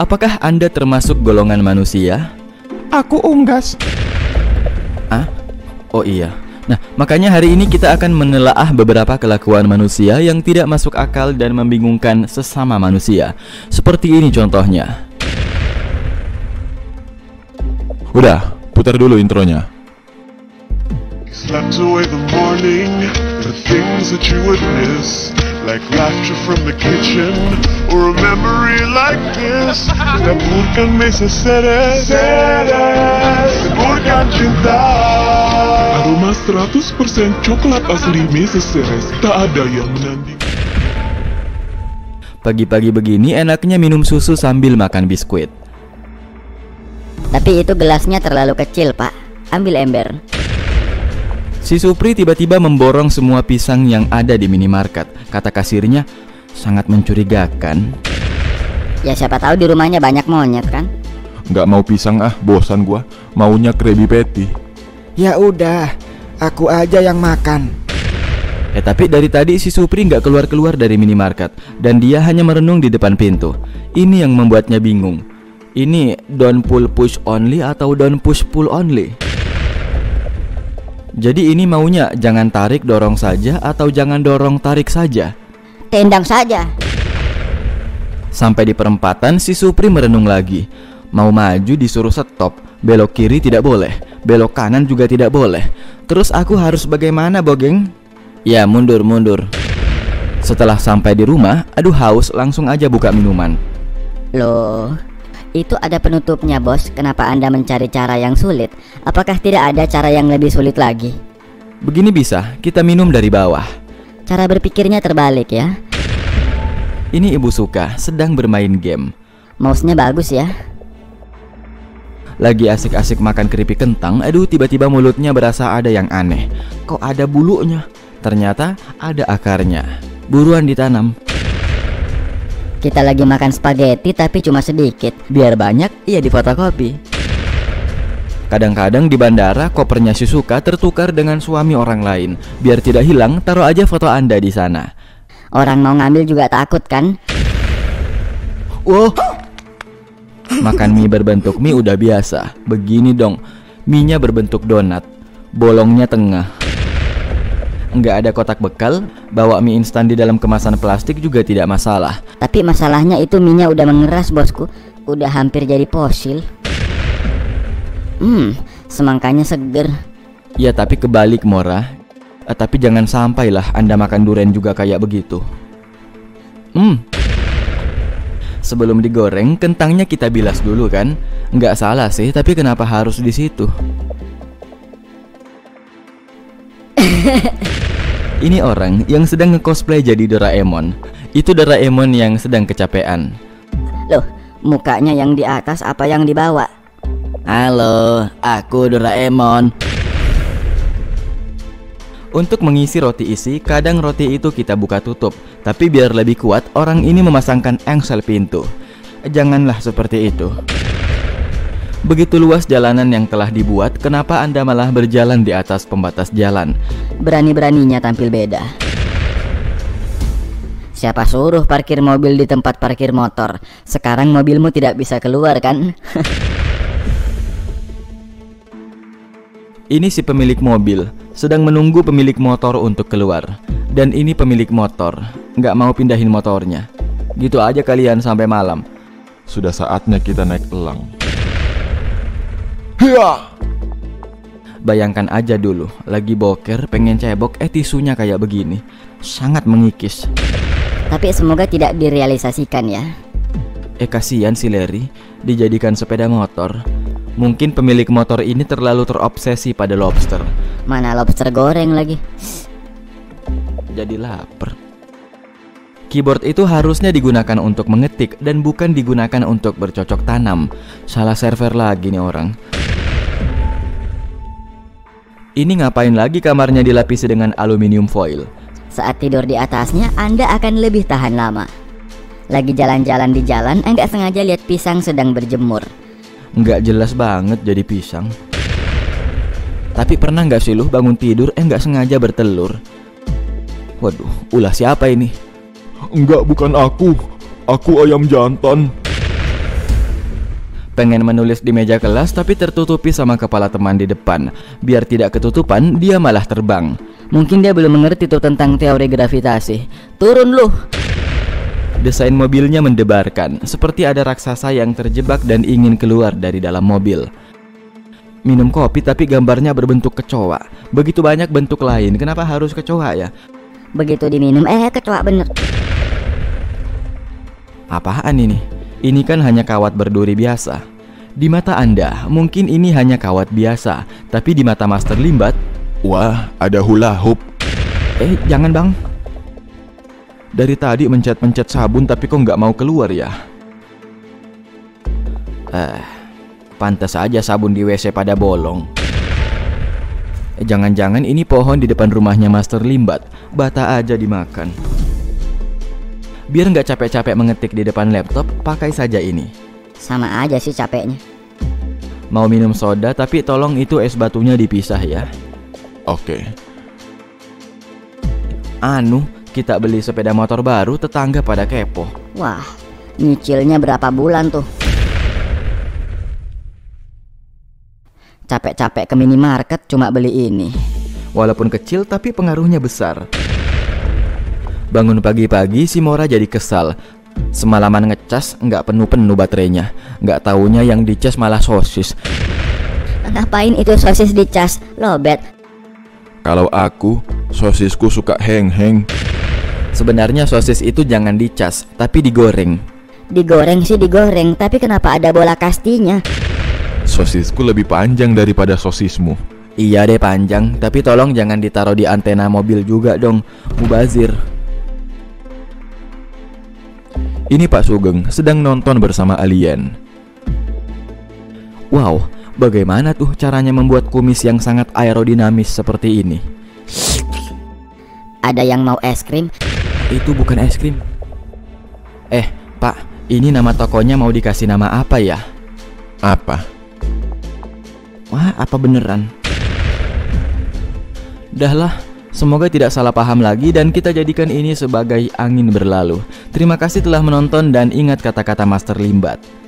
Apakah Anda termasuk golongan manusia? Aku unggas. Ah? Oh iya. Nah, makanya hari ini kita akan menelaah beberapa kelakuan manusia yang tidak masuk akal dan membingungkan sesama manusia. Seperti ini contohnya. Udah, putar dulu intronya. Slept away the morning, the things that you would miss, like laughter from the kitchen, or a memory like this. Dapurkan mesa seres, seres, Dapurkan cinta. Aroma 100% coklat asli Mesa Seres, tak ada yang menandingi. Pagi-pagi begini enaknya minum susu sambil makan biskuit. Tapi itu gelasnya terlalu kecil, Pak. Ambil ember. Si Supri tiba-tiba memborong semua pisang yang ada di minimarket. Kata kasirnya, sangat mencurigakan. Ya siapa tahu di rumahnya banyak monyet kan? Nggak mau pisang ah, bosan gua. Maunya Krabby Patty. Ya udah, aku aja yang makan. Eh tapi dari tadi si Supri nggak keluar-keluar dari minimarket dan dia hanya merenung di depan pintu. Ini yang membuatnya bingung. Ini don't pull push only atau don't push pull only? Jadi ini maunya jangan tarik dorong saja atau jangan dorong tarik saja. Tendang saja. Sampai di perempatan si Supri merenung lagi. Mau maju disuruh stop, belok kiri tidak boleh, belok kanan juga tidak boleh. Terus aku harus bagaimana, Bogeng? Ya, mundur, mundur. Setelah sampai di rumah, aduh haus, langsung aja buka minuman. Loh, itu ada penutupnya, Bos. Kenapa Anda mencari cara yang sulit? Apakah tidak ada cara yang lebih sulit lagi? Begini bisa, kita minum dari bawah. Cara berpikirnya terbalik ya. Ini ibu suka, sedang bermain game. Mouse-nya bagus ya. Lagi asik-asik makan keripik kentang, aduh tiba-tiba mulutnya berasa ada yang aneh. Kok ada bulunya? Ternyata ada akarnya. Buruan ditanam. Kita lagi makan spaghetti tapi cuma sedikit. Biar banyak, iya di fotokopi. Kadang-kadang di bandara kopernya Shizuka tertukar dengan suami orang lain. Biar tidak hilang, taruh aja foto Anda di sana. Orang mau ngambil juga takut kan? Wow. Makan mie berbentuk mie udah biasa. Begini dong. Mie-nya berbentuk donat. Bolongnya tengah. Nggak ada kotak bekal, bawa mie instan di dalam kemasan plastik juga tidak masalah. Tapi masalahnya itu minyak udah mengeras bosku Udah hampir jadi fosil Hmm, semangkanya seger Ya tapi kebalik Mora. Eh, tapi jangan sampailah Anda makan durian juga kayak begitu. Hmm. Sebelum digoreng, kentangnya kita bilas dulu kan? Nggak salah sih, tapi kenapa harus di situ? Ini orang yang sedang nge-cosplay jadi Doraemon. Itu Doraemon yang sedang kecapean. Loh, mukanya yang di atas apa yang di bawah? Halo, aku Doraemon. Untuk mengisi roti isi, kadang roti itu kita buka tutup. Tapi biar lebih kuat, orang ini memasangkan engsel pintu. Janganlah seperti itu. Begitu luas jalanan yang telah dibuat, kenapa Anda malah berjalan di atas pembatas jalan? Berani-beraninya tampil beda Siapa suruh parkir mobil di tempat parkir motor? Sekarang mobilmu tidak bisa keluar kan? Ini si pemilik mobil sedang menunggu pemilik motor untuk keluar. Dan ini pemilik motor, nggak mau pindahin motornya. Gitu aja kalian sampai malam. Sudah saatnya kita naik elang. Bayangkan aja dulu, lagi boker, pengen cebok, eh tisunya kayak begini. Sangat mengikis. Tapi semoga tidak direalisasikan ya Eh kasihan si Larry, dijadikan sepeda motor. Mungkin pemilik motor ini terlalu terobsesi pada lobster. Mana lobster goreng lagi Jadi lapar. Keyboard itu harusnya digunakan untuk mengetik dan bukan digunakan untuk bercocok tanam. Salah server lagi nih orang. Ini ngapain lagi kamarnya dilapisi dengan aluminium foil? Saat tidur di atasnya Anda akan lebih tahan lama Lagi jalan-jalan di jalan Enggak sengaja lihat pisang sedang berjemur Nggak jelas banget jadi pisang. Tapi pernah nggak sih lu bangun tidur eh nggak sengaja bertelur? Waduh, ulah siapa ini? Enggak, bukan aku. Aku ayam jantan. Pengen menulis di meja kelas tapi tertutupi sama kepala teman di depan. Biar tidak ketutupan, dia malah terbang. Mungkin dia belum mengerti tuh tentang teori gravitasi. Turun lu. Desain mobilnya mendebarkan, seperti ada raksasa yang terjebak dan ingin keluar dari dalam mobil. Minum kopi tapi gambarnya berbentuk kecoa. Begitu banyak bentuk lain, kenapa harus kecoa ya? Begitu diminum, eh kecoa bener. Apaan ini? Ini kan hanya kawat berduri biasa. Di mata Anda, mungkin ini hanya kawat biasa, tapi di mata Master Limbat, Wah, ada hula hoop. eh jangan bang. Dari tadi mencet-mencet sabun tapi kok nggak mau keluar ya? Eh, pantas aja sabun di WC pada bolong. Eh, Jangan-jangan ini pohon di depan rumahnya Master Limbat, bata aja dimakan. Biar nggak capek-capek mengetik di depan laptop, pakai saja ini. Sama aja sih capeknya. Mau minum soda tapi tolong itu es batunya dipisah ya. Oke. Anu, kita beli sepeda motor baru, tetangga pada kepo. Wah, nyicilnya berapa bulan tuh? Capek-capek ke minimarket cuma beli ini. Walaupun kecil tapi pengaruhnya besar. Bangun pagi-pagi si Mora jadi kesal. Semalaman ngecas nggak penuh-penuh baterainya. Nggak taunya yang dicas malah sosis. Ngapain itu sosis dicas? Lobet. Kalau aku, sosisku suka heng-heng. Sebenarnya sosis itu jangan dicas, tapi digoreng. Digoreng sih digoreng, tapi kenapa ada bola kastinya? Sosisku lebih panjang daripada sosismu. Iya deh panjang, tapi tolong jangan ditaruh di antena mobil juga dong, mubazir. Ini Pak Sugeng sedang nonton bersama alien. Wow, bagaimana tuh caranya membuat kumis yang sangat aerodinamis seperti ini? Ada yang mau es krim? Itu bukan es krim. Eh, Pak, ini nama tokonya mau dikasih nama apa ya? Apa? Wah, apa beneran? Dahlah, semoga tidak salah paham lagi dan kita jadikan ini sebagai angin berlalu. Terima kasih telah menonton dan ingat kata-kata Master Limbat.